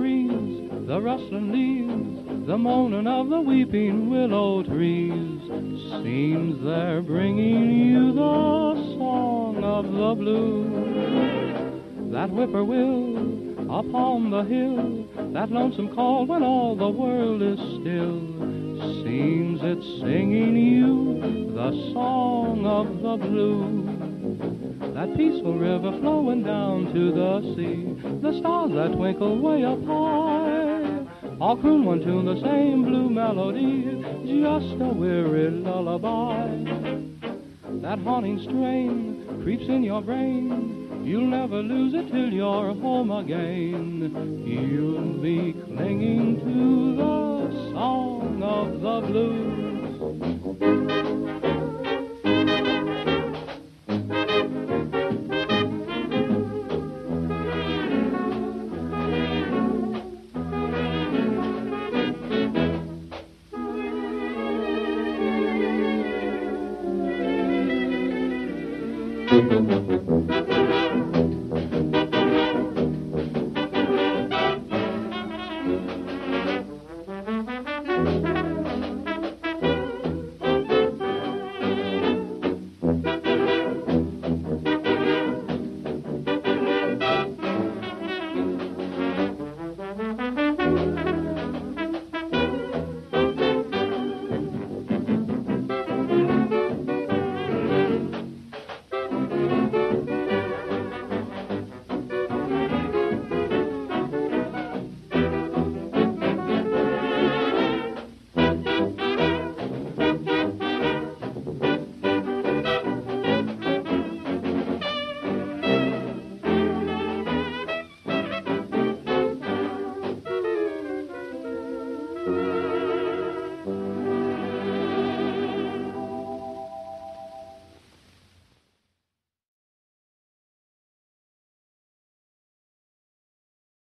Breeze, the rustling leaves, the moaning of the weeping willow trees, seems they're bringing you the song of the blue. That whippoorwill upon the hill, that lonesome call when all the world is still, seems it's singing you the song of the blue. Peaceful river flowing down to the sea, the stars that twinkle way up high, all croon one tune, the same blue melody, just a weary lullaby. That haunting strain creeps in your brain, you'll never lose it till you're home again. You'll be clinging to the song of the blues. Música